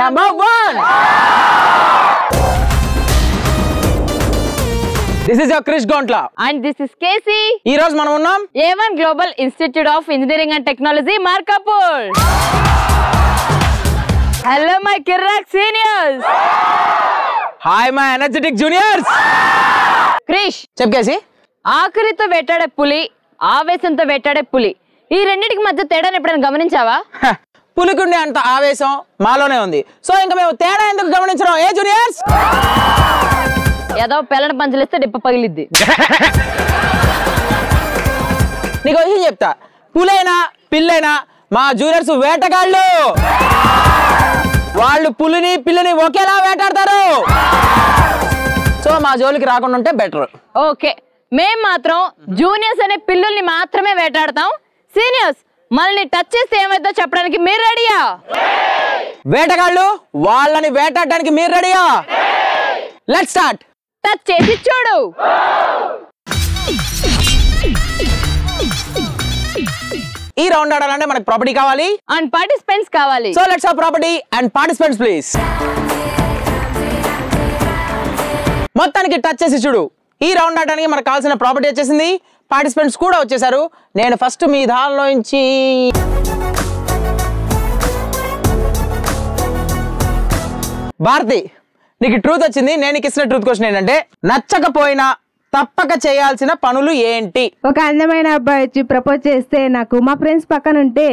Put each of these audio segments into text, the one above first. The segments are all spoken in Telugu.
Number one this is your Krish Gontla and this is KC ఈ రోజు మనం ఉన్నాం A one global institute of engineering and technology Markapur hello my Kirrak seniors hi my energetic juniors Krish చెప్పేసి ఆఖరితో వేటాడే పులి ఆవేశంతో వేటాడే పులి. ఈ రెండింటికి మధ్య తేడాను ఎప్పుడైనా గమనించావా? పులికుండే అంత ఆవేశం మాలోనే ఉంది. సో ఇంకా మేము తేడా ఎందుకు గమనించడం? ఏ జూనియర్స్? ఏదో పిల్లని పంచలిస్తే డిప్ప పగిలిద్ది. నీకు విషయం చెప్తా. పులైనా పిల్లైనా మా జూనియర్స్ వేటగాళ్ళు. వాళ్ళు పులిని పిల్లని ఒకేలా వేటాడతారు. సో మా జోలికి రాకుండా ఉంటే బెటర్. ఓకే. మేం మాత్రం జూనియర్స్ అనే పిల్లుల్ని మాత్రమే వేటాడతాం. సీనియర్స్ మనల్ని టచ్ చేస్తే ఏమైందో చెప్పడానికి మీరు రెడీయా? వేటగాళ్ళు వాళ్ళని వేటాడడానికి మీరు రెడీయా? లెట్ స్టార్ట్ టచ్ చేసి చూడు. ఈ రౌండ్ ఆడాలంటే మనకు ప్రాపర్టీ కావాలి. అండ్ పార్టిసిపెంట్స్ కావాలి. So let's have property and participants please మొత్తానికి టచ్ చేసి చూడు. ఈ రౌండ్ ఆడడానికి మనకు కావాల్సిన ప్రాపర్టీ వచ్చేసింది. పార్టిసిపెంట్స్ కూడా వచ్చేసారు. నేను ఫస్ట్ మీ దానిలో నుంచి భారతి నీకు ట్రూత్ వచ్చింది. నేను ఇచ్చిన ట్రూత్ క్వశ్చన్ ఏంటంటే నచ్చకపోయినా తప్పక చేయాల్సిన పనులు ఏంటి? ఒక అందమైన అబ్బాయి వచ్చి ప్రపోజ్ చేస్తే నాకు మా ఫ్రెండ్స్ పక్కన ఉంటే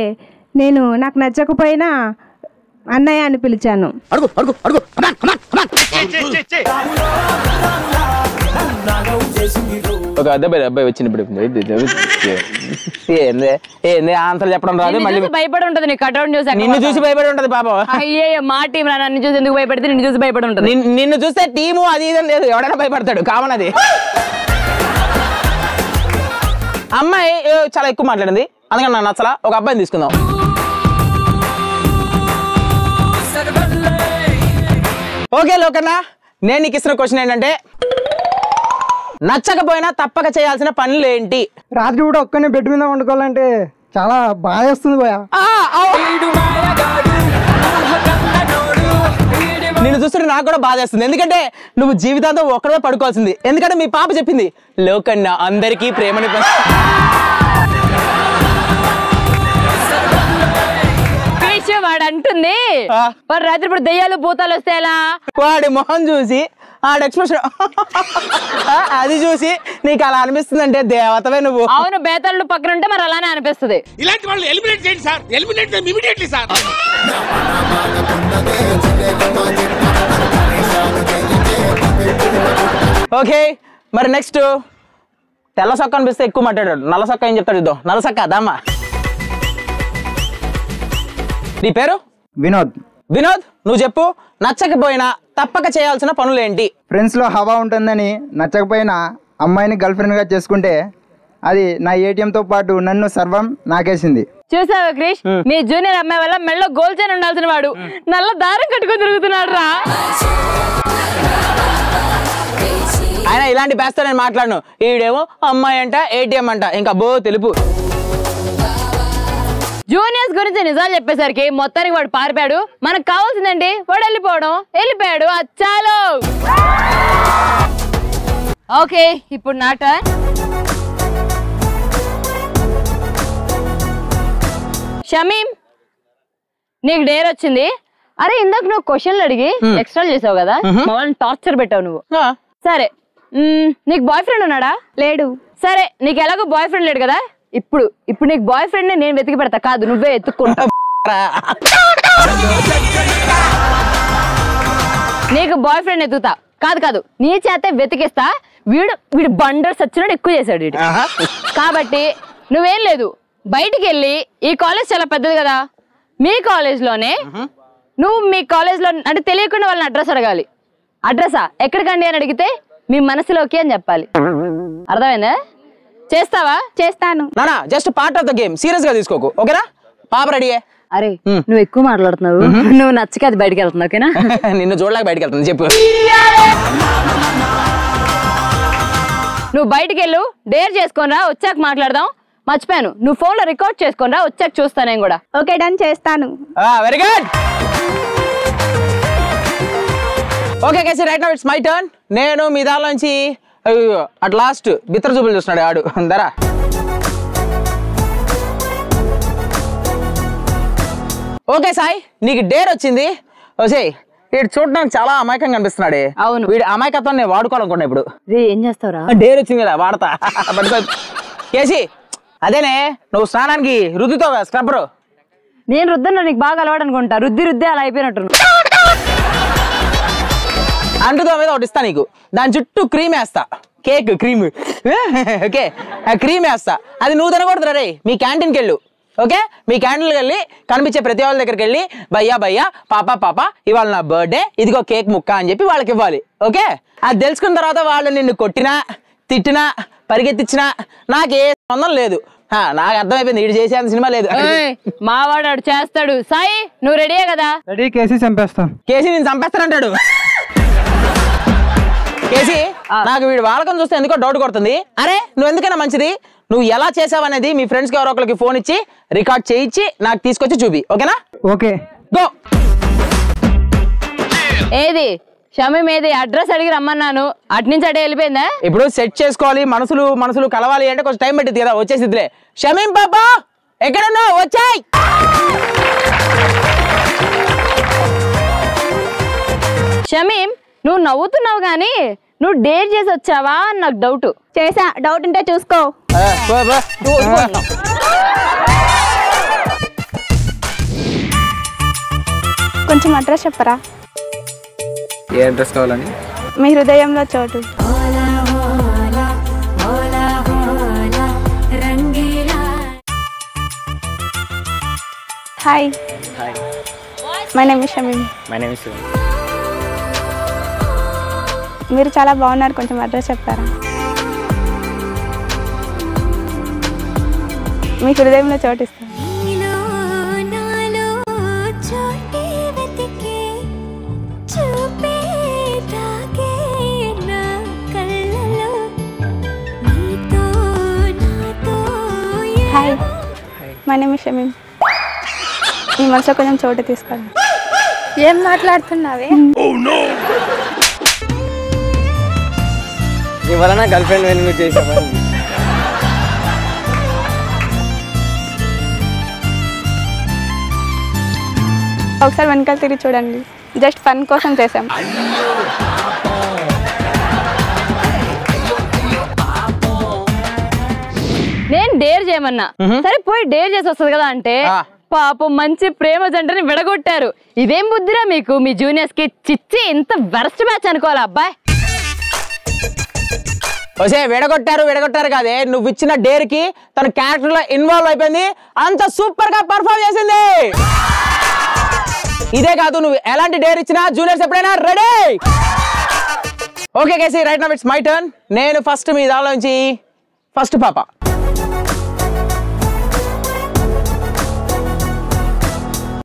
నేను నాకు నచ్చకపోయినా అన్నయ్య అని పిలిచాను. అడుగు అడుగు అడుగు. ఒక అబ్బాయి అబ్బాయి ఏంది ఆన్సర్ చెప్పడం రాదు మళ్ళీ భయపడి ఉంటది నీ కట్అవుట్ చూసి నిన్ను చూసి భయపడి ఉంటది పాపం. అయ్యే మా టీం రా నన్ను చూసి ఎందుకు భయపడితే నిన్ను చూసి భయపడి ఉంటది. నిన్- నిన్ను చూస్తే టీము అది ఇది లేదు. ఎవడైనా భయపడతాడు కామన్ అది. అమ్మాయి చాలా ఎక్కువ మాట్లాడింది. అందుకని నాకు నచ్చలా. ఒక అబ్బాయిని తీసుకుందాం. ఓకే లోకన్నా నేను నీకు ఇస్తున్న క్వశ్చన్ ఏంటంటే నచ్చకపోయినా తప్పక చేయాల్సిన పనులు ఏంటి రాత్రి కూడా ఒక్కనే బెడ్ మీద వండుకోవాలంటే చాలా బాధ వస్తుంది. నిన్ను చూస్తుంటే నాకు కూడా బాధ వేస్తుంది ఎందుకంటే నువ్వు జీవితాంతం ఒక్కడే పడుకోవాల్సింది ఎందుకంటే మీ పాప చెప్పింది లోకన్న అందరికీ ప్రేమని పంచు." క్రిష్ వాడు అంటుంది. మరి రాత్రి ఇప్పుడు దెయ్యాలు భూతాలు వస్తే ఎలా వాడి మొహం చూసి ఆడ ఎక్స్ప్రెషన్ అది చూసి నీకు అలా అనిపిస్తుంది అంటే దేవతవే నువ్వు. అవును బేతాళుడు పక్కన ఉంటే మరి అలానే అనిపిస్తుంది. ఇలాంటి వాళ్ళు ఎలిమినేట్ చేయండి sir. Eliminate immediately sir. Okay మరి నెక్స్ట్ తెల్ల సొక్క అనిపిస్తే ఎక్కువ మాట్లాడాడు. నల్ల సొక్క ఏం చెప్తాడు చూద్దాం నల్ల సొక్క అదమ్మా నీ పేరు? వినోద్. వినోద్ నువ్వు చెప్పు. నచ్చకపోయినా తప్పక చేయాల్సిన పనులు ఏంటి ఫ్రెండ్స్లో హవా ఉంటుందని నచ్చకపోయినా అమ్మాయిని గర్ల్ ఫ్రెండ్గా చేసుకుంటే అది నా ఏటీఎంతో పాటు నన్ను సర్వం నాకేసింది. చూసావా క్రిష్? మీ జూనియర్ అమ్మాయి వల్ల మెళ్ళో గోల్ చైన్ ఉండాల్సిన వాడు. నల్ల దారం కట్టుకొని తిరుగుతున్నాడు రా. ఆయన ఇలాంటి బేస్తో నేను మాట్లాడను. ఈడేమో అమ్మాయి అంట ఏటీఎం అంట. ఇంకా బో తెలుపు. జూనియర్స్ గురించి నిజాలు చెప్పేసరికి మొత్తానికి వాడు పారిపోయాడు. మనకు కావాల్సిందండి వాడు వెళ్ళిపోవడం వెళ్ళిపోయాడు. అది చాలు ఓకే ఇప్పుడు నా టర్న్ షమీం నీకు డేర్ వచ్చింది. అరే ఇందాక నువ్వు క్వశ్చన్లు అడిగి ఎక్స్ట్రా చేసావు కదా? మమ్మల్ని టార్చర్ పెట్టావు నువ్వు. ఆ, సరే. నీకు బాయ్ ఫ్రెండ్ ఉన్నాడా? లేడు. సరే నీకు ఎలాగో బాయ్ ఫ్రెండ్ లేడు కదా? ఇప్పుడు ఇప్పుడు నీకు బాయ్ ఫ్రెండ్ నేను వెతికి పెడతా. కాదు నువ్వే ఎత్తుక్కుంటా. నీకు బాయ్ ఫ్రెండ్ ఎత్తుతా. కాదు కాదు నీ చేతే వెతికిస్తా. వీడు వీడు బండర్ సచ్చినట్టు ఎక్కువ చేశాడు వీడు. కాబట్టి నువ్వేం లేదు. బయటికి వెళ్ళి ఈ కాలేజ్ చాలా పెద్దది కదా. మీ కాలేజ్లోనే నువ్వు మీ కాలేజ్లో అంటే తెలియకుండా వాళ్ళని అడ్రస్ అడగాలి. అడ్రసా? ఎక్కడికండి అని అడిగితే మీ మనసులోకి అని చెప్పాలి. అర్థమైందా? చేస్తావా? చేస్తాను. నానా just part of the game సీరియస్గా తీసుకోకు ఓకేనా? పాప రెడీ అరే నువ్వు ఎక్కువ మాట్లాడుతున్నావు. నువ్వు నచ్చక అది బయటకు వెళ్తున్నావు ఓకేనా? నిన్ను చూడలేక బయటకు వెళ్తుంది చెప్పు. నువ్వు బయటికి వెళ్ళు డేర్ చేసుకోనరా వచ్చాక మాట్లాడదాం. మర్చిపోయాను. నువ్వు ఫోన్లో రికార్డ్ చేసుకోనరా వచ్చాక చూస్తా నేను కూడా. ఓకే డన్ చేస్తాను. Very good okay KC right now it's my turn నేను మీ దానిలోంచి అయ్యో అట్ లాస్ట్ బిత్ర చూపులు చూస్తున్నాడు ఆడు. దరా ఓకే సాయి నీకు డేర్ వచ్చింది. ఓసే వీడు చూడడానికి చాలా అమాయకంగా కనిపిస్తున్నాడే అవును. వీడి అమాయకత్వం నేను వాడుకోవాలనుకున్నా ఇప్పుడు. ఏం చేస్తావురా? డేర్ వచ్చింది కదా వాడతా. కేసి అదేనే నువ్వు స్నానానికి రుద్దుతావు స్క్రబ్బరు నేను రుద్దను నీకు బాగా అలవాటు అనుకుంటా. రుద్ది రుద్ది అలా అయిపోయినట్టు అంటుతో మీద ఒకటి ఇస్తా నీకు. దాని చుట్టూ క్రీమ్ వేస్తా. కేక్ క్రీమ్ ఓకే ఆ క్రీమ్ వేస్తా. అది నువ్వు తినకూడదు రే మీ క్యాంటీన్కి వెళ్ళు ఓకే మీ క్యాంటీన్కి వెళ్ళి కనిపించే ప్రతి వాళ్ళ దగ్గరికి వెళ్ళి భయ్యా భయ్యా పాప పాప ఇవాళ నా బర్త్డే ఇదిగో కేక్ ముక్క అని చెప్పి వాళ్ళకి ఇవ్వాలి. ఓకే అది తెలుసుకున్న తర్వాత వాళ్ళు నిన్ను కొట్టినా తిట్టినా పరిగెత్తించినా నాకు ఏ సంబంధం లేదు. హా, నాకు అర్థమైపోయింది. వీడు చేసేంత సినిమా లేదు. మావాడు చేస్తాడు. సాయి నువ్వు రెడీయే కదా? రెడీ కేసి చంపేస్తాను. కేసీ నేను చంపేస్తానంటాడు. కేసీ నాకు వీడు వాళ్ళకం చూస్తే ఎందుకో డౌట్ కొడుతుంది. అరే? నువ్వు ఎందుకైనా మంచిది? నువ్వు ఎలా చేసావనేది మీ ఫ్రెండ్స్కి ఎవరో ఒకరికి ఫోన్ ఇచ్చి రికార్డ్ చేయించి నాకు తీసుకొచ్చి చూపి. ఓకేనా? ఓకే. గో ఏది? షమీం ఏది? అడ్రస్ అడిగి రమ్మన్నాను. అటు నుంచి అటే వెళ్ళిపోయిందా? ఇప్పుడు సెట్ చేసుకోవాలి మనసులు మనసులు కలవాలి అంటే కొంచెం టైం పెట్టింది కదా వచ్చేసిద్దిలే. షమీం పాపా ఎక్కడున్నావు? వచ్చాయి! షమీం నువ్వు నవ్వుతున్నావు కానీ నువ్వు డేర్ చేసి వచ్చావా అని నాకు డౌట్ చేసా డౌట్ ఉంటే చూసుకో. కొంచెం అడ్రస్ చెప్పరా? ఏ అడ్రస్ కావాలని మీ హృదయంలో చోటు. Hi my name is Shamim my name is మీరు చాలా బాగున్నారు. కొంచెం అడ్రస్ చెప్తారా? మీ హృదయంలో చోటు ఇస్తాను. నీలో నాలో చోటే వెతికే చూపే తాకే నా కళ్ళలో. నీతో నాతో hi my name is Shamim మీ మనసులో కొంచెం చోటు తీసుకోండి. ఏం మాట్లాడుతున్నావే? నీ వలన గర్ల్ ఫ్రెండ్ వెళ్ళి చేసావా ఒకసారి వెనకాల తిరిగి చూడండి. జస్ట్ ఫన్ కోసం చేసాం నేను డేర్ చేయమన్నా. సరే పోయి డేర్ చేసి వస్తుంది కదా అంటే. పాపం మంచి ప్రేమ జంటని విడగొట్టారు. ఇదేం బుద్ధిరా మీకు? మీ జూనియర్స్కి చిచ్చి ఇంత వెరస్ట్ మ్యాచ్ అనుకోవాలా అబ్బాయి? వసే విడగొట్టారు విడగొట్టారు కాదే. నువ్వు ఇచ్చిన డేర్కి తన క్యారెక్టర్లో ఇన్వాల్వ్ అయిపోయింది. అంత సూపర్గా పర్ఫామ్ చేసింది. ఇదే కాదు నువ్వు ఎలాంటి డేర్ ఇచ్చినా జూనియర్స్ ఎప్పుడైనా ready. Okay KC right now it's my turn నేను ఫస్ట్ మీ దానిలోంచి ఫస్ట్ పాప.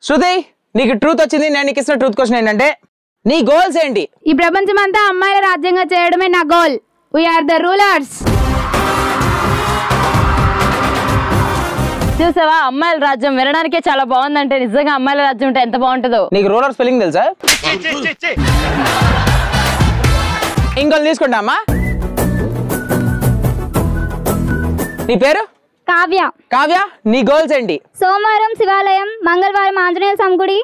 శృతి నీకు ట్రూత్ వచ్చింది. నేను నీకు ఇచ్చిన ట్రూత్ క్వశ్చన్ ఏంటంటే నీ గోల్స్ ఏంటి? ఈ ప్రపంచం అంతా అమ్మాయిల రాజ్యంగా చేయడమే నా గోల్ వీఆర్ ద రూలర్స్ చూసావా? అమ్మాయిల రాజ్యం వినడానికే చాలా బాగుందంటే నిజంగా అమ్మాయిల రాజ్యం ఉంటే ఎంత బాగుంటుందో. నీకు రూలర్ స్పెల్లింగ్ తెలుసా? ఇంకోళ్ళు తీసుకుంటా అమ్మా. నీ పేరు? కావ్య. కావ్య నీ గోల్స్ ఏంటి? సోమవారం శివాలయం మంగళవారం ఆంజనేయ స్వామి గుడి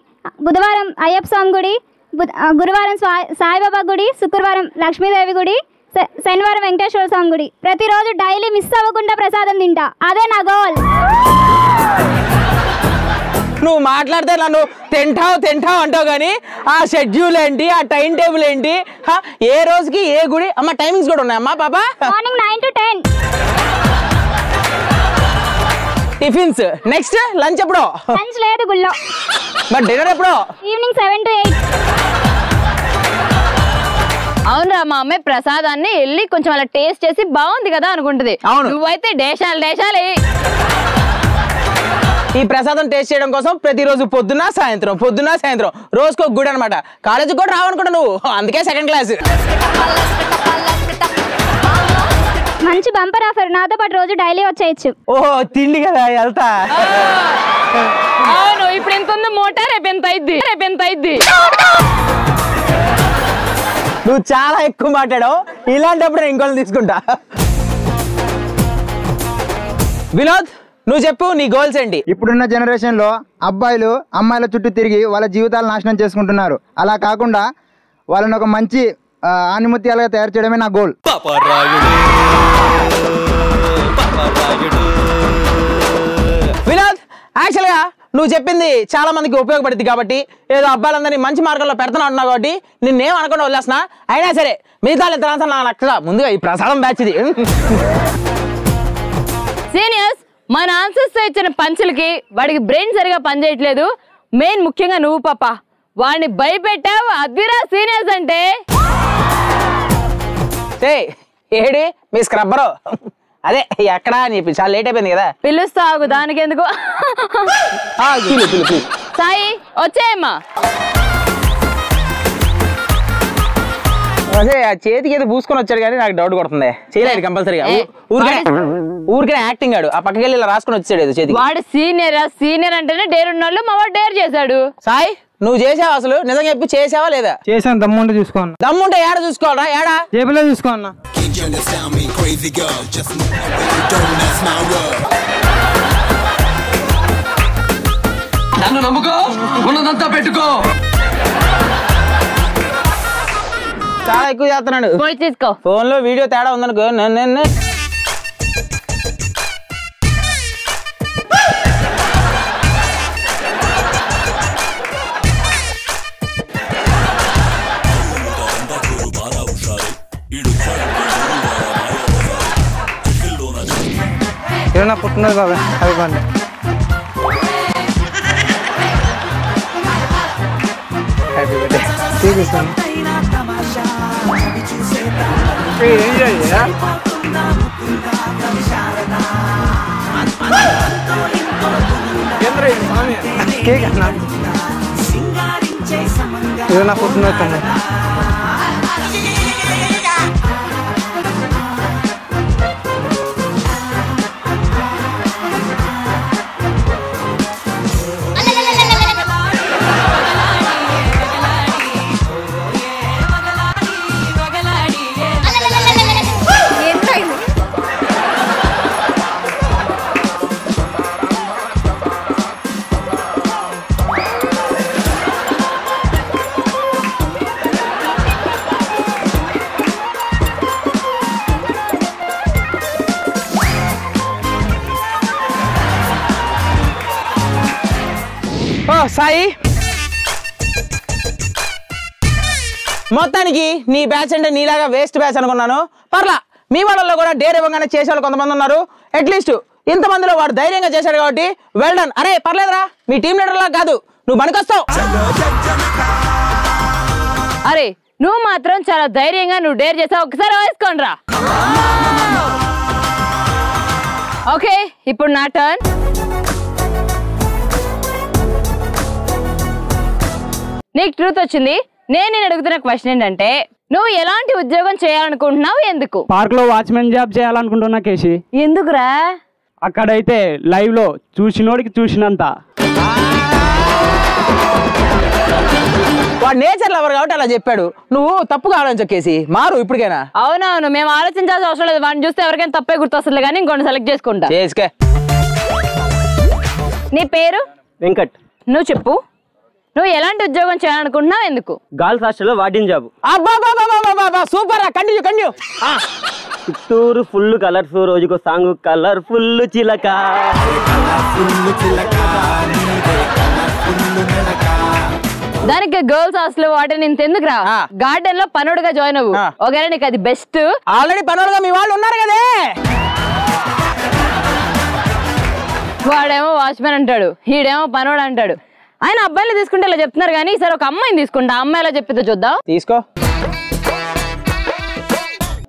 బుధవారం అయ్యప్ప స్వామి గుడి గురువారం సాయిబాబా గుడి శుక్రవారం లక్ష్మీదేవి గుడి శనివారం వెంకటేశ్వర స్వామి గుడి. ప్రతిరోజు డైలీ మిస్ అవ్వకుండా ప్రసాదం తింటా. అదే నా గోల్ నువ్వు మాట్లాడితే నన్ను తింటావు తింటావు అంటావు కానీ ఆ షెడ్యూల్ ఏంటి ఆ టైం టేబుల్ ఏంటి? ఏ రోజుకి ఏ గుడి? అమ్మ టైమింగ్స్ కూడా ఉన్నాయమ్మా పాపా? Morning nine to ten tiffins next lunch ఎప్పుడో? లంచ్ లేదు గుళ్ళో. మరి డిన్నర్ ఎప్పుడో? ఈవినింగ్ సెవెన్ టు ఎయిట్ అవునరా మా అమ్మాయి ప్రసాదాన్ని వెళ్ళి కొంచెం అలా టేస్ట్ చేసి బాగుంది కదా అనుకుంటది. అవును. నువ్వైతే డేషాలు డేషాలు ఈ ప్రసాదం టేస్ట్ చేయడం కోసం ప్రతిరోజు పొద్దున్న సాయంత్రం పొద్దున్న సాయంత్రం రోజుకో గుడి అనమాట కాలేజీకి కూడా రావనుకుంటా నువ్వు అందుకే సెకండ్ క్లాస్ మంచి బంపర్ ఆఫర్ నాతో పాటు రోజు డైలీ వచ్చేయచ్చు. ఓహో తిండి కదా వెళ్తా. అవును ఇప్పుడు ఎంత ఉంది మూట రేపు ఎంత అయింది రేపు ఎంత అయింది నువ్వు చాలా ఎక్కువ మాట్లాడావు. ఇలాంటప్పుడు నేను ఇంకోళ్ళని తీసుకుంటా. వినోద్ నువ్వు చెప్పు నీ గోల్స్ ఏంటి? ఇప్పుడున్న జనరేషన్లో అబ్బాయిలు అమ్మాయిల చుట్టూ తిరిగి వాళ్ళ జీవితాలు నాశనం చేసుకుంటున్నారు. అలా కాకుండా వాళ్ళని ఒక మంచి ఆనిముత్యాలుగా తయారు చేయడమే నా గోల్ వినోద్ యాక్చువల్గా నువ్వు చెప్పింది చాలా మందికి ఉపయోగపడుద్ది కాబట్టి ఏదో అబ్బాయిలందరినీ మంచి మార్గంలో పెడతాను అంటున్నావు కాబట్టి నిన్నేం అనకుండా వదిలేస్తున్నా? అయినా సరే మిగతా ఇద్దరు నా లక్ష ముందుగా ఈ ప్రసాదం బ్యాచ్ ఇది. సీనియర్స్ మన ఆన్సర్స్ ఇచ్చిన పంచులకి వాడికి బ్రెయిన్ సరిగా పనిచేయట్లేదు. మెయిన్ ముఖ్యంగా నువ్వు పాప. వాడిని భయపెట్టావు. అద్దిరా సీనియర్స్ అంటే. ఏడి మీ స్క్రబ్బరు అదే ఎక్కడా అని చెప్పి చాలా లేట్ అయిపోయింది కదా. పిలుస్తావు దానికి ఎందుకు. సాయి వచ్చేయమ్మా. అదే ఆ చేతికి ఏదో పూసుకొని వచ్చాడు కానీ నాకు డౌట్ కొడుతుంది. చేయలేడు కంపల్సరీగా ఊరికే ఊరికే యాక్టింగ్ ఆడు. ఆ పక్కకి వెళ్ళి ఇలా రాసుకొని వచ్చాడు ఏదో చేతికి. వాడు సీనియర్ సీనియర్ అంటేనే డేర్ ఉన్నాళ్ళు మా వాడు డేర్ చేశాడు. సాయి నువ్వు చేసావా అసలు? నిజంగా చెప్పి చేసావా లేదా? చేశాను దమ్ముంటే చూసుకో అన్న దమ్ముంటే ఏడ చూసుకోవాలా ఏడా? జేబులో చూసుకో అన్న నన్ను నమ్ముకో ఉన్నదంతా పెట్టుకో. చాలా ఎక్కువ చేస్తున్నాడు. పోయి తీసుకో. ఫోన్లో వీడియో తేడా ఉందనుకో. నన్ను ఏమన్నా పుట్టినది బాబా అది పండి హ్యాపీ బర్త్డే చూపిస్తాను చేయాలి? కేక్ అన్న. ఇది నా పుట్టినది ఉన్నాయి మొత్తానికి నీ బ్యాచ్ అంటే నీలాగా వేస్ట్ బ్యాచ్ అనుకున్నాను. పర్లా మీ వాళ్ళలో కూడా డేర్ ఇవ్వగానే చేసేవాళ్ళు కొంతమంది ఉన్నారు. అట్లీస్ట్ ఇంతమందిలో వాడు ధైర్యంగా చేశాడు కాబట్టి వెల్ డన్ అరే పర్లేదురా మీ టీం లీడర్లా కాదు. నువ్వు పనికొస్తావు. అరే నువ్వు మాత్రం చాలా ధైర్యంగా నువ్వు డేర్ చేసావు. ఒకసారి వేసుకోండి రా ఓకే ఇప్పుడు నా టర్న్ నీకు ట్రూత్ వచ్చింది? నేను నేను అడుగుతున్న క్వశ్చన్ ఏంటంటే నువ్వు ఎలాంటి ఉద్యోగం చేయాలనుకుంటున్నావు ఎందుకు? పార్క్లో వాచ్మెన్ జాబ్ చేయాలనుకుంటున్నా కేసి ఎందుకురా? అక్కడైతే లైవ్లో చూసినోడికి చూసినంత. వాడు నేచర్ లవర్ కాబట్టి అలా చెప్పాడు. నువ్వు తప్పుగా ఆలోచించకేసి మారు ఇప్పటికైనా. అవునవును మేము ఆలోచించాల్సిన అవసరం లేదు. వాడిని చూస్తే ఎవరికైనా తప్పే గుర్తొస్తుంది కానీ ఇంకొన్ని సెలెక్ట్ చేసుకుంటా. చేసుకే. నీ పేరు? వెంకట్. నువ్వు చెప్పు. నువ్వు ఎలాంటి ఉద్యోగం చేయాలనుకుంటున్నావు ఎందుకు? గర్ల్స్ హాస్టల్లో వార్డెన్ జాబ్ అబ్బా super continue continue Chittoor full colours రోజుకో సాంగ్ కలర్ ఫుల్ చిలక. దానికి గర్ల్స్ హాస్టల్ వాటర్ ఇంత ఎందుకు రా? ఆ. గార్డెన్లో పనుడుగా జాయిన్ అవ్వు. ఒకవేళ నీకు అది బెస్ట్ ఆల్రెడీ పనులుగా మీ వాళ్ళు ఉన్నారు కదే. వాడేమో వాచ్మెన్ అంటాడు ఈడేమో పనోడు అంటాడు. ఆయన అబ్బాయిలు తీసుకుంటే ఇలా చెప్తున్నారు కానీ ఈసారి ఒక అమ్మాయిని తీసుకుంటా. అమ్మాయి ఎలా చెప్పిందో చూద్దాం. తీసుకో.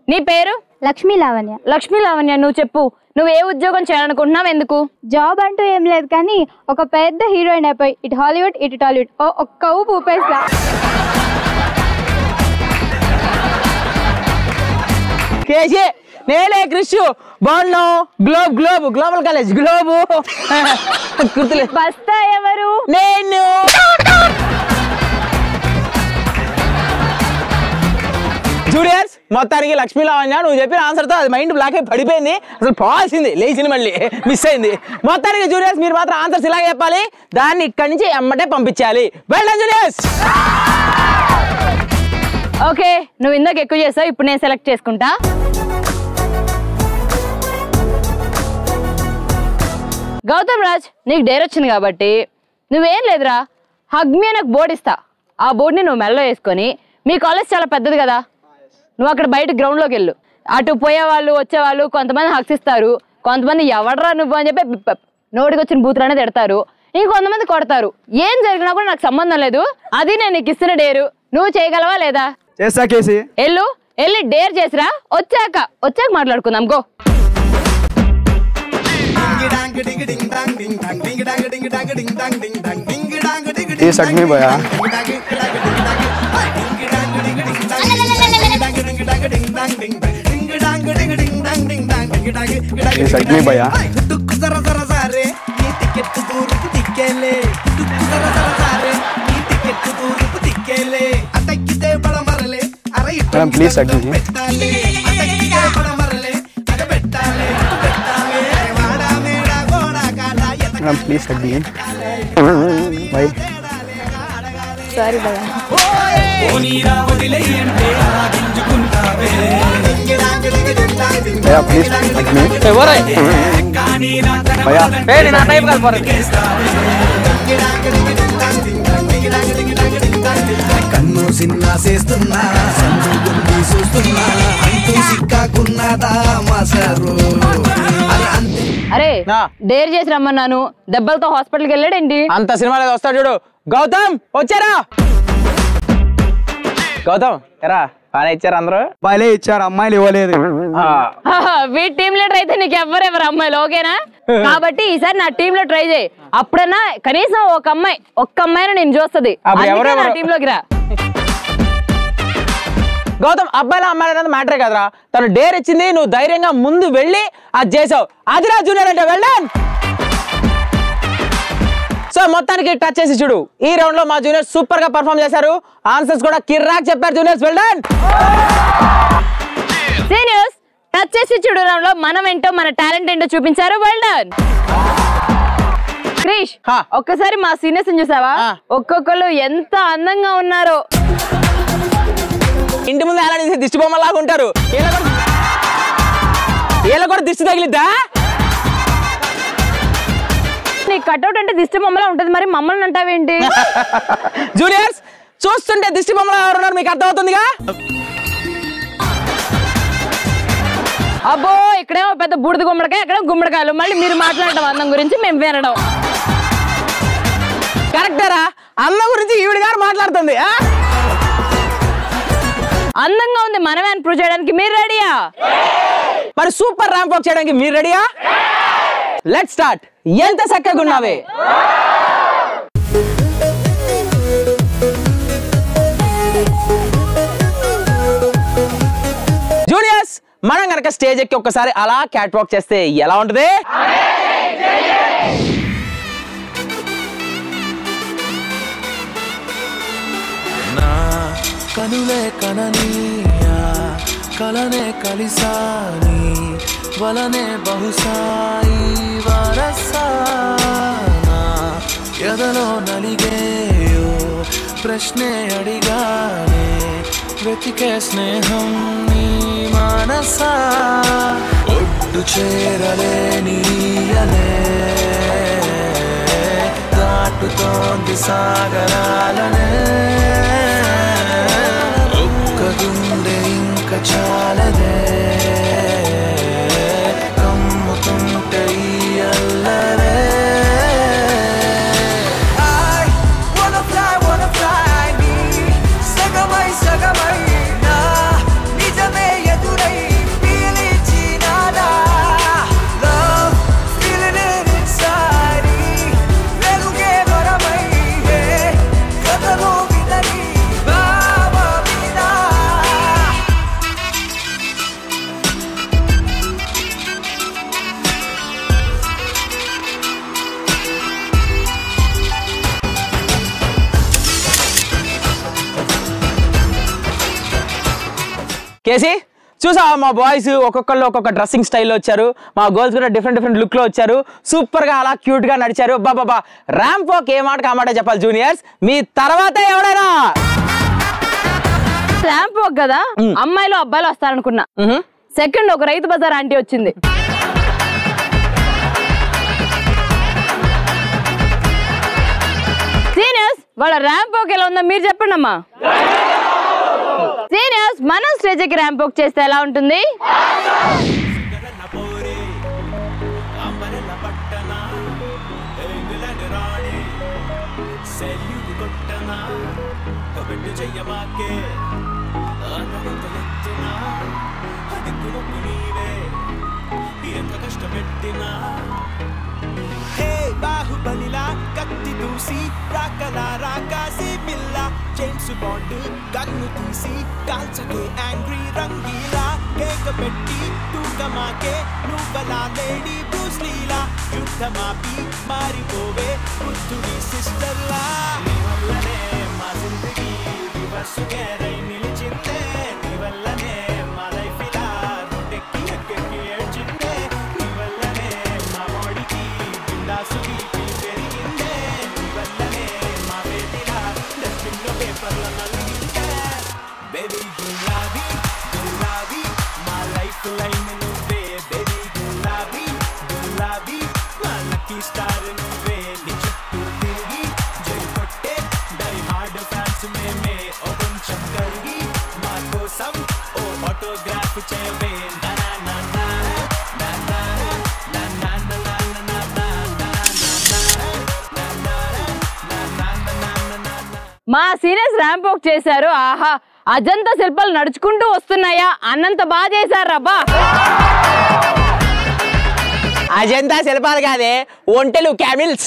నీ పేరు? లక్ష్మీ లావణ్య. లక్ష్మీ లావణ్య నువ్వు చెప్పు. నువ్వు ఏ ఉద్యోగం చేయాలనుకుంటున్నావు? ఎందుకు? జాబ్ అంటూ ఏం లేదు కానీ ఒక పెద్ద హీరోయిన్ అయిపోయి ఇటు హాలీవుడ్ ఇటు టాలీవుడ్. ఓ ఒక్క ఊపు ఊపేస్తా కేసీ నేనే క్రిష్ బాగున్నావు globe globe global college globe. గుర్తులే. బస్తా ఎవరు? నేను. మొత్తానికి లక్ష్మీ లావణ్య నువ్వు చెప్పిన ఆన్సర్తో అది మైండ్ బ్లాక్ అయి పడిపోయింది. అసలు పోవాల్సింది లేచింది మళ్ళీ. మిస్ అయింది. మొత్తానికి జూనియర్స్ మీరు మాత్రం ఆన్సర్స్ ఇలాగే చెప్పాలి. దాన్ని ఇక్కడి నుంచి ఎమ్మటే పంపించాలి. వెళ్ళండి జూనియర్స్ ఓకే నువ్వు ఇందాక ఎక్కువ చేసావు ఇప్పుడు నేను సెలెక్ట్ చేసుకుంటా. గౌతమ్ రాజ్ నీకు డేర్ వచ్చింది కాబట్టి నువ్వేం లేదురా. హగ్ మీ నాకు బోర్డు ఇస్తా. ఆ బోర్డుని నువ్వు మెల్లో వేసుకొని మీ కాలేజ్ చాలా పెద్దది కదా. నువ్వు అక్కడ బయట గ్రౌండ్లోకి వెళ్ళు. అటు పోయేవాళ్ళు వచ్చేవాళ్ళు కొంతమంది హక్స్ ఇస్తారు. కొంతమంది ఎవడరా నువ్వు అని చెప్పి నోటికి వచ్చిన బూతులనే తిడతారు. ఇంకొంతమంది కొడతారు. ఏం జరిగినా కూడా నాకు సంబంధం లేదు. అది నేను నీకు ఇస్తున్న డేరు. నువ్వు చేయగలవా లేదా? చేస్తా కేసి. ఎల్లు వెళ్ళి డేర్ చేసిరా. వచ్చాక వచ్చాక మాట్లాడుకుందాం. గో. ये सगमे बया ये सगमे बया मैडम प्लीज़ सगमे please hug me. Madam, please hug me. Bye. Sorry భయ Bhaiya, please hug me. ఎవరే Bhaiya, ఏ నేను ఆ టైప్ కాదు పోరా. కన్ను సిన్న చేస్తున్నా చూస్తున్నా అంటూ సిక్కాకున్నదా మాసారు అది అంతే అరే నా. డేర్ చేసి రమ్మన్నాను. దెబ్బలతో హాస్పిటల్కి వెళ్ళాడేంటి? అంత సినిమాలో వస్తాడు చూడు. గౌతమ్ వచ్చారా? గౌతమ్ ఎరా బాగా ఇచ్చారు అందరూ? భలే ఇచ్చారు అమ్మాయిలు ఇవ్వలేదు. ఆ, వీ టీమ్ లీడర్ అయితే నీకు ఎవరెవరు అమ్మాయిలు ఓకేనా? కాబట్టి ఈసారి నా టీమ్లో ట్రై చేయి. అప్పుడన్నా కనీసం ఒక అమ్మాయి ఒక్క అమ్మాయిని నేను చూస్తుంది? టీమ్లోకి రా. గౌతమ్ అబ్బాయిల అమ్మాయిల అనేది మ్యాటరే కదరా. తను డేర్ ఇచ్చింది నువ్వు ధైర్యంగా ముందు వెళ్ళి అది చేసావు. అదిరా జూనియర్ అంటే వెళ్ళాను సో మొత్తానికి టచ్ చేసి చూడు. ఈ రౌండ్లో మా జూనియర్స్ సూపర్గా పర్ఫామ్ చేశారు. ఆన్సర్స్ కూడా కిర్రాక్ చెప్పారు జూనియర్స్ వెళ్ళాను సీనియర్స్ టచ్ చేసి చూడు round లో మనం ఏంటో మన టాలెంట్ ఏంటో చూపించారు. Well done Krish. ఒక్కసారి మా సీనియర్స్ చూసావా. ఒక్కొక్కరు ఎంత అందంగా ఉన్నారో. ఇంటి ముందు ఎలా దిష్టి బొమ్మలాగా ఉంటారు. వీళ్ళ కూడా దిష్టి తగిలిద్దా? నీ కట్అవుట్ అంటే దిష్టి బొమ్మలా ఉంటది మరి మమ్మల్ని అంటావేంటి? జూనియర్స్ చూస్తుంటే దిష్టి బొమ్మలు ఎవరున్నారు మీకు అర్థమవుతుందిగా? అబ్బో ఇక్కడేమో పెద్ద బూడిద గుమ్మడికాయ ఇక్కడ గుమ్మడికాయలు. మళ్ళీ మీరు మాట్లాడటం అందం గురించి మేము వినడం. కరెక్టరా అన్న గురించి ఈవిడ గారు మాట్లాడుతుంది? అందంగా ఉంది మనమే వ్యాన్ ప్రూవ్ చేయడానికి మీరు రెడీయా? మరి సూపర్ ర్యాంప్ అప్ చేయడానికి మీరు రెడీయా? లెట్ స్టార్ట్ ఎంత చక్కగా ఉన్నావే? జూనియర్స్ మనం గనక స్టేజ్ ఎక్కి ఒక్కసారి అలా క్యాట్ వాక్ చేస్తే ఎలా ఉంటది? కనులే కననీయా కలనే కలిసాని వలనే బహుశాయి వరసానా. ఎదలో నలిగేయో ప్రశ్నే అడిగానే వెతికే స్నేహం నీ మానసా. ఒడ్డు చేరలేని దాటుతోంది సాగరాలనే. గుండె ఇంక చాలదే. కమ్ముతుంటే ఈ అల్లరే. I wanna fly, wanna fly నీ సగమై సగమై. కేసీ చూసావా మా బాయ్స్ ఒక్కొక్కళ్ళు ఒక్కొక్క డ్రెస్సింగ్ స్టైల్లో వచ్చారు. మా గర్ల్స్ కూడా డిఫరెంట్ డిఫరెంట్ లుక్లో వచ్చారు. సూపర్గా అలా క్యూట్గా నడిచారు. బాబా ర్యాంప్ వాక్ ఏ మాట కామాటే చెప్పాలి జూనియర్స్ మీ తర్వాత ఎవడైనా? ర్యాంప్ వాక్ కదా? అమ్మాయిలు అబ్బాయిలు వస్తారనుకున్నా. సెకండ్ ఒక రైతు బజార్ ఆంటీ వచ్చింది. సీనియర్స్ వాళ్ళ ర్యాంప్ వాక్ ఎలా ఉందో మీరు చెప్పండి అమ్మా సీనియర్స్ మనం స్టేజ్కి ర్యాంప్ వాక్ చేస్తే ఎలా ఉంటుంది? చెయ్యమాకే ఎంత కష్టపెట్టినా హే బాహుబలిలా కత్తి దూసి రాకలా రాకాసి పిల్ల జేమ్స్ బాండ్ గన్ను తీసి కాల్చకే యాంగ్రీ రంగీలా కేక పెట్టి తూకమాకే నువ్వలా లేడీ బ్రూస్లీలా యుద్ధమాపి మారిపోవే బుద్ధుడి సిస్టర్లా. నీ వల్లనే మా జిందగీ రివర్స్ గేరై నిలిచిందే. మా సీనియర్స్ ర్యాంప్ వాక్ చేశారు. ఆహా అజంతా శిల్పాలు నడుచుకుంటూ వస్తున్నాయా? అన్నంత బాగా చేశారు రబ్బా అజంతా శిల్పాలు కాదే ఒంటెలు క్యామిల్స్.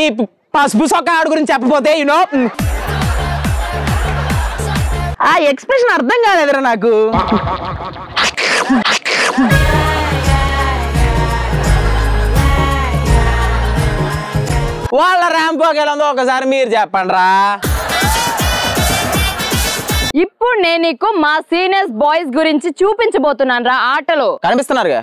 ఈ పసుపు సొక్క ఆడు గురించి చెప్పపోతే యూనో ఆ ఎక్స్ప్రెషన్ అర్థం కాలేదురా నాకు. వాళ్ళ ర్యాంప్ ఎలా ఉందో ఒకసారి మీరు చెప్పండి రా ఇప్పుడు నేను నీకు మా సీనియర్స్ బాయ్స్ గురించి చూపించబోతున్నాను రా ఆటలో. కనిపిస్తున్నారుగా?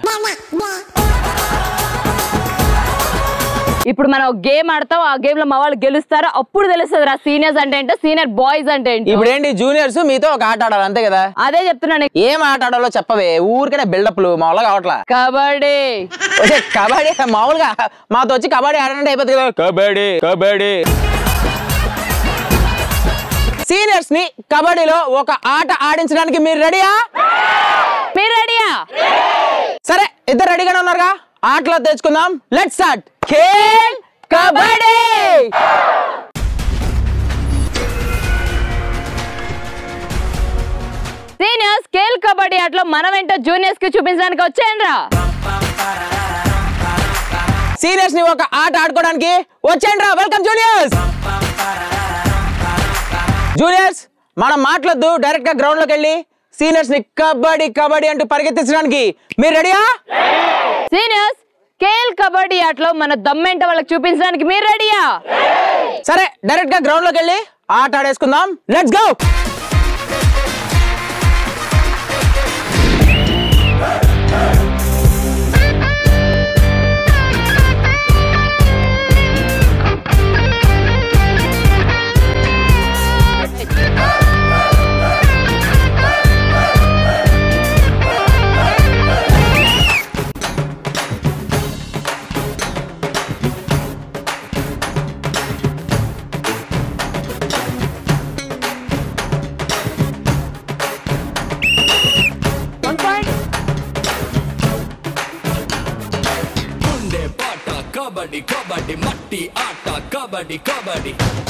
ఇప్పుడు మనం ఒక గేమ్ ఆడతాం ఆ గేమ్లో మా వాళ్ళు గెలుస్తారు? అప్పుడు తెలుస్తుంది రా సీనియర్స్ అంటే ఏంటో సీనియర్ బాయ్స్ అంటే ఏంటో. ఇప్పుడు ఏంటి జూనియర్స్ మీతో ఒక ఆట ఆడాలి అంతే కదా? అదే చెప్తున్నాను ఏం ఆట ఆడాలో చెప్పవే ఊరికనే బిల్డప్లు మామూలుగా కావట్లా కబడ్డీ. కబడ్డీ మామూలుగా మాతో వచ్చి కబడ్డీ ఆడంటే అయిపోతుంది కదా. కబడ్డీ కబడ్డీ. సీనియర్స్ని కబడ్డీలో ఒక ఆట ఆడించడానికి మీరు రెడీయా? మీరు రెడీయా? సరే ఇద్దరు రెడీగానే ఉన్నారుగా? ఆటలో తెచ్చుకుందాం. లెట్ స్టార్ట్ ఖేల్ కబడ్డీ సీనియర్స్ స్కేల్ కబడ్డీ ఆటలో మనం ఏంటో జూనియర్స్కి చూపించడానికి వచ్చేయండి రా సీనియర్స్ని ఒక ఆట ఆడుకోవడానికి వచ్చేయండి రా వెల్కమ్ జూనియర్స్ జూనియర్స్ మనం మాట్లాడద్దు. డైరెక్ట్గా గ్రౌండ్లోకి వెళ్ళి సీనియర్స్ని కబడ్డీ కబడ్డీ అంటూ పరిగెత్తించడానికి. మీరు రెడీయా సీనియర్స్ స్కేల్ కబడ్డీ ఆటలో మన దమ్మేంటో వాళ్ళకి చూపించడానికి మీరు రెడీయా? సరే డైరెక్ట్గా గ్రౌండ్లోకి వెళ్ళి ఆట ఆడేసుకుందాం. Let's go kabaddi, kabaddi.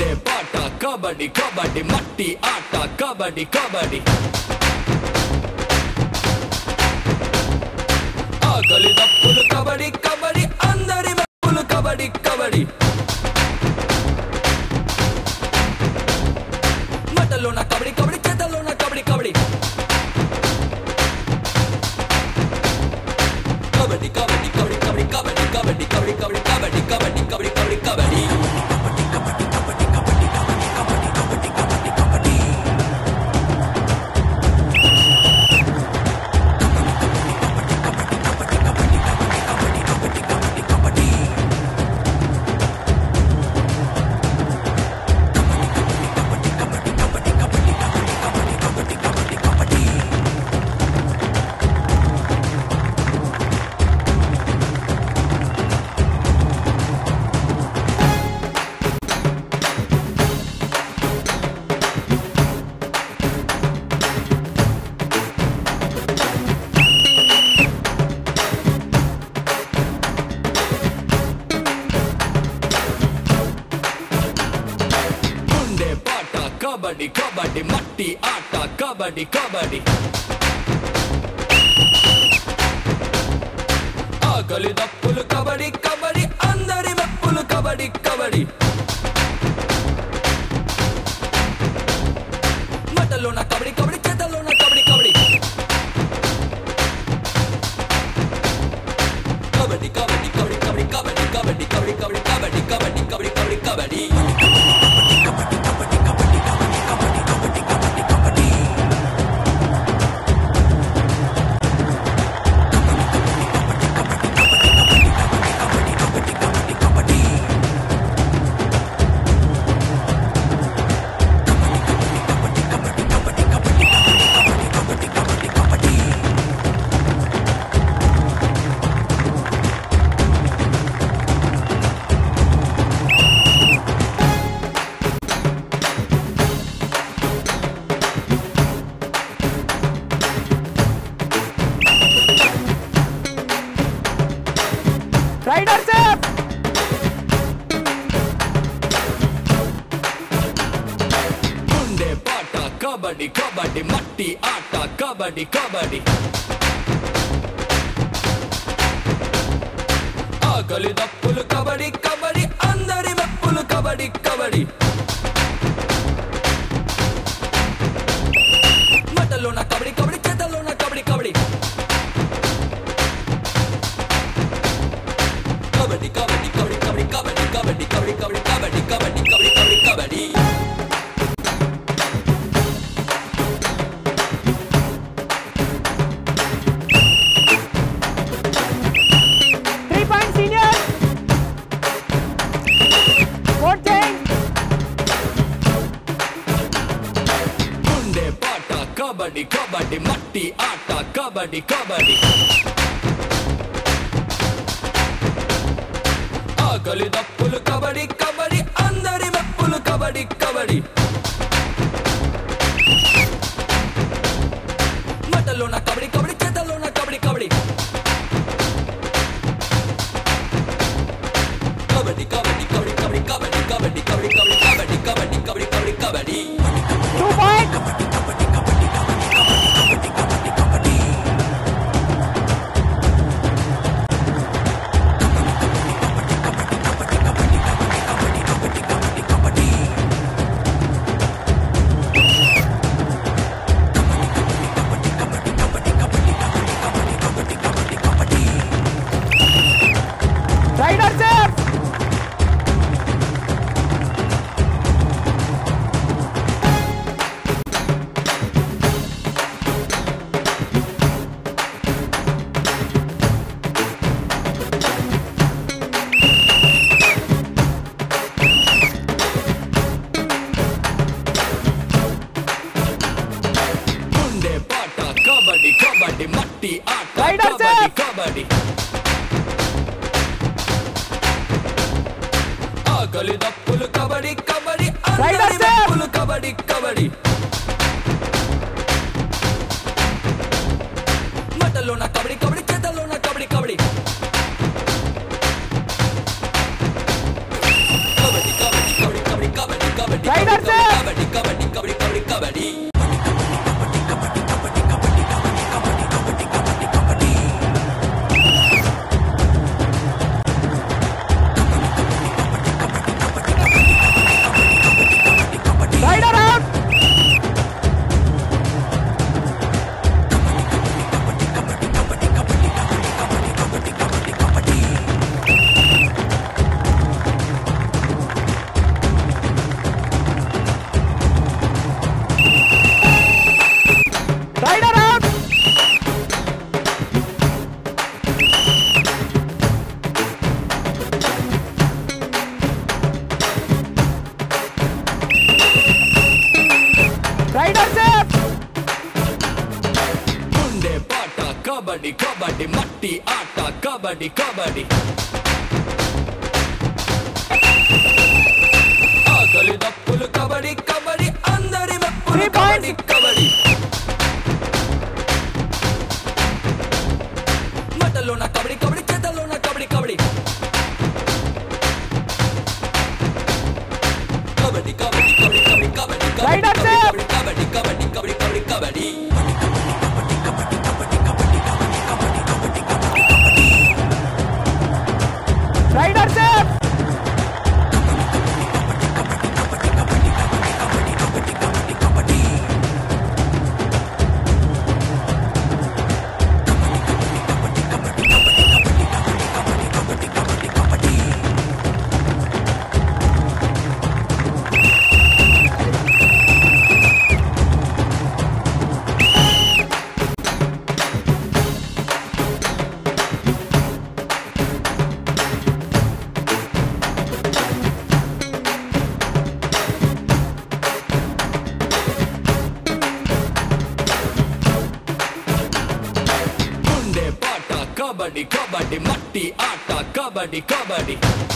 ఉండే పాట కబడ్డీ కబడ్డీ మట్టి ఆట కబడ్డీ కబడ్డీ ఆకలి తప్పులు కబడ్డీ కబడ్డీ అందరి మెప్పులు కబడ్డీ కబడ్డీ మటలోన కబడ్డీ కబడ్డీ చేతలోన కబడ్డీ కబడ్డీ కబడ్డీ కబడ్డీ కబడ్డీ కబడ్డీ కబడ్డీ కబడ్డీ కబడ్డీ కబడ్డీ కబడ్డీ కబడ్డీ కబడ్డీ. ఆకలి దప్పులు కబడ్డీ కబడ్డీ. the cover साइडर से The comedy. kabaddi, kabaddi.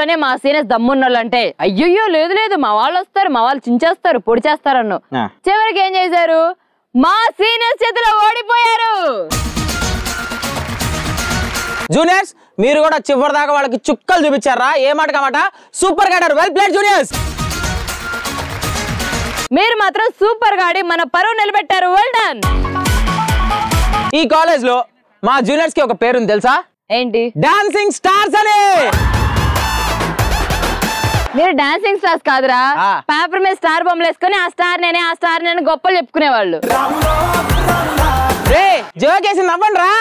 లోనే మా సీనియర్స్ దమ్మున్నోళ్ళు అంటే అయ్యయ్యో లేదు లేదు మా వాళ్ళు వస్తారు మా వాళ్ళు చించేస్తారు పొడి చేస్తారన్ను. చివరికి ఏం చేశారు? మా సీనియర్స్ చేతిలో ఓడిపోయారు. జూనియర్స్ మీరు కూడా చివరి దాకా వాళ్ళకి చుక్కలు చూపించారా? ఏ మాట? కామాట సూపర్ గడర్ వెల్ ప్లేడ్ జూనియర్స్ మీరు మాత్రం సూపర్గా ఆడి మన పరువు నిలబెట్టారు. వెల్ డన్ ఈ కాలేజ్లో మా జూనియర్స్కి ఒక పేరుంది తెలుసా? ఏంటి? డాన్సింగ్ స్టార్స్ అని. మీరు డాన్సింగ్ స్టార్స్ కాదురా. పేపర్ మీద స్టార్ బొమ్మలు వేసుకొని ఆ స్టార్ నేనే ఆ స్టార్ నేను గొప్పలు చెప్పుకునేవాళ్ళు. జోకేసి నవ్వండి రా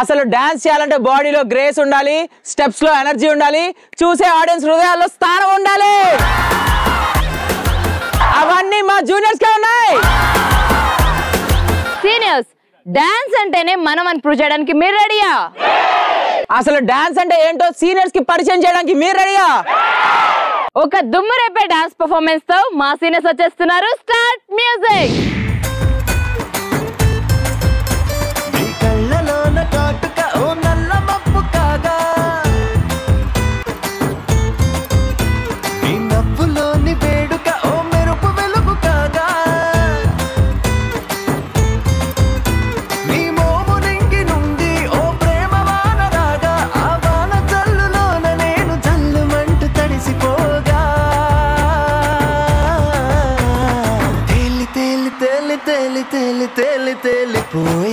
అసలు డాన్స్ చేయాలంటే బాడీలో గ్రేస్ ఉండాలి స్టెప్స్లో ఎనర్జీ ఉండాలి చూసే ఆడియన్స్ హృదయాల్లో స్థానం ఉండాలి. అవన్నీ మా జూనియర్స్ కే ఉన్నాయి. సీనియర్స్ డాన్స్ అంటేనే మనం అని ప్రూవ్ చేయడానికి మీరు రెడీయా అసలు డాన్స్ అంటే ఏంటో సీనియర్స్కి పరిచయం చేయడానికి మీరు రెడీయా? ఒక దుమ్ము రేపే డాన్స్ పర్ఫార్మెన్స్తో మా సీనియర్స్ వచ్చేస్తున్నారు start music. tele, tele, tele, tele, poesia.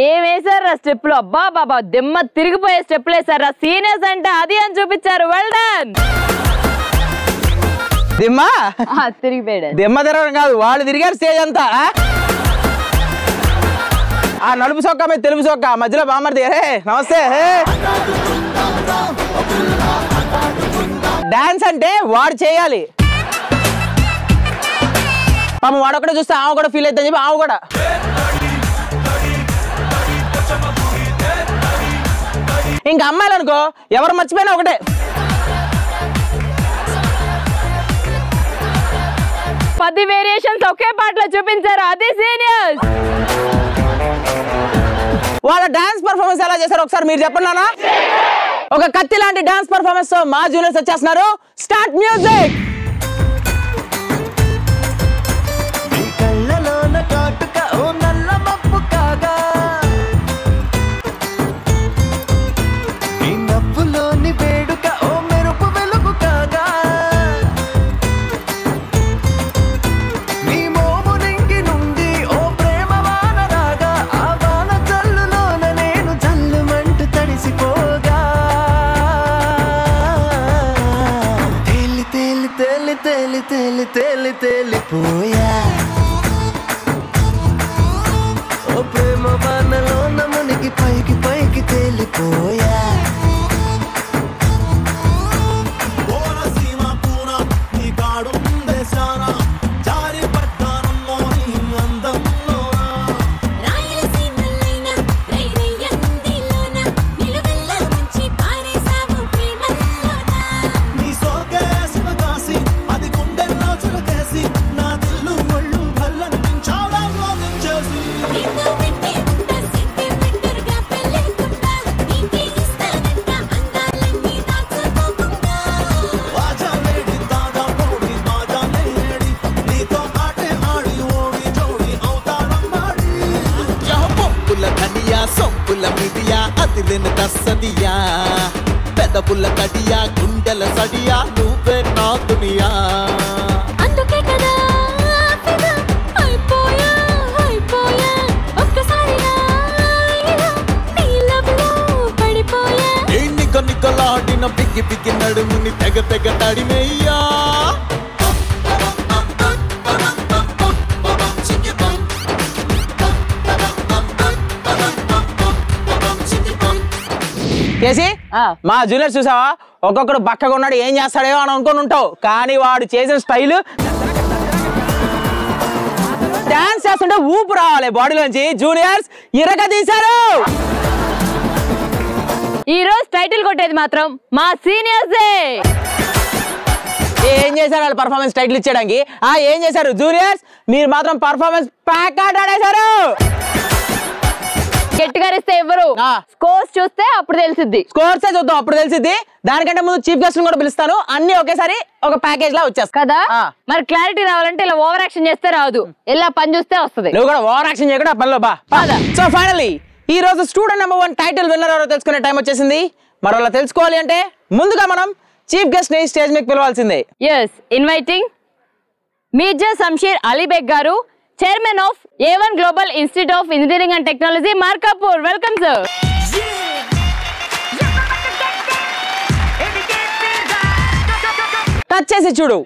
ఏం వేసారా స్టెప్లు అబ్బా బాబా దెమ్మ తిరిగిపోయే స్టెప్లు వేసారా సీనియర్స్ అంటే అది అని చూపించారు. వెల్ డన్ దిమ్మా? తిరిగిపోయాడు. దిమ్మ తిరగడం కాదు వాళ్ళు తిరిగారు స్టేజ్ అంతా ఆ? ఆ నలుపు సొక్క మీద తెలుపు సొక్క మధ్యలో బామర్ది. హే నమస్తే హే. డాన్స్ అంటే వాడు చేయాలి. పాపం వాడు ఒకటే చూస్తే ఆమె కూడా ఫీల్ అవుతుంది చెప్పి ఆమె కూడా. ఇంకా అమ్మాయిలు అనుకో ఎవరు మర్చిపోయినా ఒకటే. పది వేరియేషన్స్ ఒకే పాటలో చూపించారు. అది సీనియర్స్ వాళ్ళ డాన్స్ పర్ఫార్మెన్స్ ఎలా చేశారు ఒకసారి మీరు చెప్పండి ఒక కత్తి లాంటి డాన్స్ పర్ఫార్మెన్స్తో మా జూనియర్స్ వచ్చేస్తున్నారు. స్టార్ట్ మ్యూజిక్ తేలి తేలి తేలి తేలి తేలి తేలి తేలిపోయా ఓ ప్రేమ వానలోన నమునికి పైకి పైకి తేలిపోయా. కేసి మా జూనియర్స్ చూసావా? ఒక్కొక్కడు బక్కగా ఉన్నాడు ఏం చేస్తాడేమో అని అనుకొని ఉంటావు. కానీ వాడు చేసిన స్టైల్ డాన్స్ చేస్తుంటే ఊపు రావాలి బాడీలోంచి. జూనియర్స్ ఇరగ తీశారు! ఈ రోజు టైటిల్ కొట్టేది మాత్రం మా సీనియర్సే! ఏం చేశారు వాళ్ళు పర్ఫార్మెన్స్ టైటిల్ ఇచ్చడానికి ఆ ఏం చేశారు? జూనియర్స్ మీరు మాత్రం పర్ఫార్మెన్స్ ప్యాక్ ఆడాడేశారు గట్టిగా ఇస్తే ఎవరు? స్కోర్స్ చూస్తే అప్పుడు తెలిసిద్ది. స్కోర్సే చూద్దాం అప్పుడు తెలిసింది దానికంటే ముందు చీఫ్ గెస్ట్ కూడా పిలుస్తాను. అన్ని ఒకేసారి ఒక ప్యాకేజ్ లా వచ్చేస్తా కదా? మరి క్లారిటీ రావాలంటే ఇలా ఓవర్ యాక్షన్ చేస్తే రాదు. ఇలా పని చూస్తే వస్తది. నువ్వు కూడా ఓవర్ యాక్షన్ చేయకుండా పనిలో బా. సో ఫైనల్లీ ఈ రోజు student number one title winner ఎవరో తెలుసుకునే టైం వచ్చేసింది. మరి అలా తెలుసుకోవాలి అంటే ముందుగా మనం చీఫ్ గెస్ట్ని స్టేజ్ మీద పిలవాల్సిందే. ఎస్ ఇన్వైటింగ్ మీర్జా శంషీర్ అలీబేగ్ గారు chairman of A one global institute of engineering and technology Markapur welcome sir touch చేసి చూడు.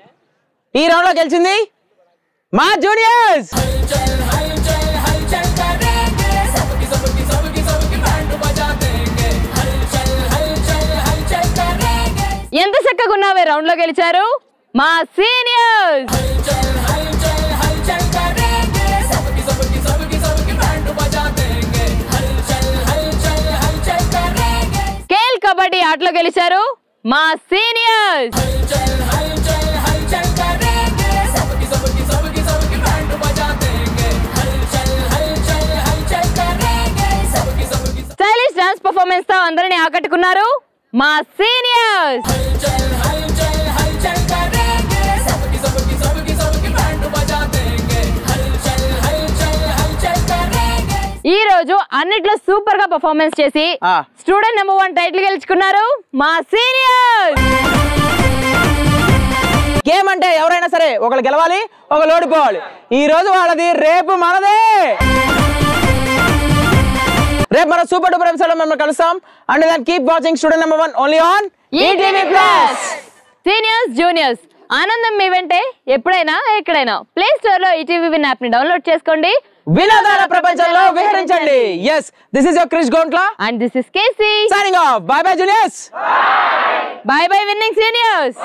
ఈ రౌండ్లో గెలిచింది మా జూనియర్స్ ఎంత చక్కగా ఉన్నావే రౌండ్లో గెలిచారు? మా సీనియర్స్ ఆటలో గెలిచారు మా సీనియర్స్. స్టైలిష్ డాన్స్ పర్ఫార్మెన్స్తో అందరిని ఆకట్టుకున్నారు మా సీనియర్స్. ఈ రోజు అన్నిట్లో సూపర్గా పర్ఫార్మెన్స్ చేసి స్టూడెంట్ నెంబర్ వన్ టైటిల్ గెలుచుకున్నారు మా సీనియర్స్ గేమ్ అంటే ఎవరైనా సరే ఒకరు గెలవాలి ఒకరు ఓడిపోవాలి. ఈ రోజు వాళ్ళది రేపు మనదే. రేపు మన సూపర్ డూపర్ ఎపిసోడ్ మనం కలుస్తాం. అండ్ దాన్ని keep watching student number one only on ETV plus seniors juniors ఆనందం మీ వెంటే ఎప్పుడైనా ఎక్కడైనా. ప్లే స్టోర్లో ఈటీవీ విన్ యాప్ని డౌన్లోడ్ చేసుకోండి. వినోదాల ప్రపంచంలో విహరించండి. Yes this is your Krish Gontla and this is KC signing off bye bye juniors bye bye winning seniors